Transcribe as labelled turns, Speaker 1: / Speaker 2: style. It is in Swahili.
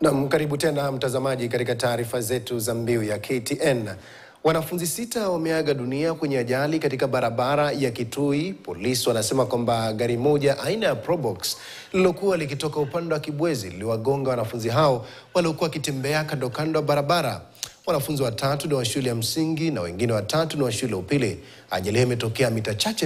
Speaker 1: Nam, karibu tena mtazamaji katika taarifa zetu za mbiu ya KTN. Wanafunzi sita wameaga dunia kwenye ajali katika barabara ya Kitui. Polisi wanasema kwamba gari moja aina ya Probox lililokuwa likitoka upande wa Kibwezi liliwagonga wanafunzi hao waliokuwa wakitembea kando kando ya barabara. Wanafunzi watatu ni wa shule ya msingi na wengine watatu ni wa shule ya upili. Ajali hiyo imetokea mita chache